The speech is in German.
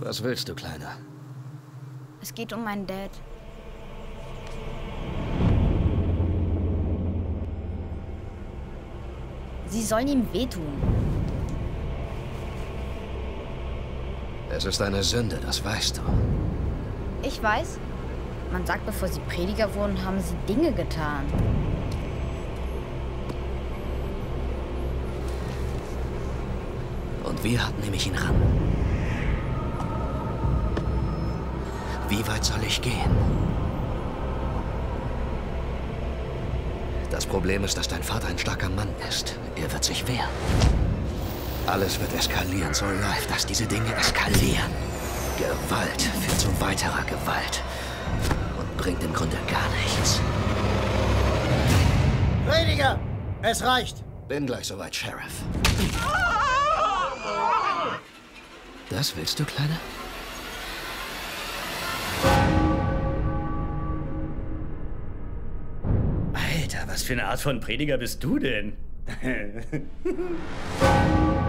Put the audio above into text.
Was willst du, Kleiner? Es geht um meinen Dad. Sie sollen ihm wehtun. Es ist eine Sünde, das weißt du. Ich weiß. Man sagt, bevor sie Prediger wurden, haben sie Dinge getan. Und wir hatten nämlich ihn ran. Wie weit soll ich gehen? Das Problem ist, dass dein Vater ein starker Mann ist. Er wird sich wehren. Alles wird eskalieren, so läuft, dass diese Dinge eskalieren. Gewalt führt zu weiterer Gewalt und bringt im Grunde gar nichts. Prediger! Es reicht! Bin gleich soweit, Sheriff. Das willst du, Kleiner? Alter, was für eine Art von Prediger bist du denn?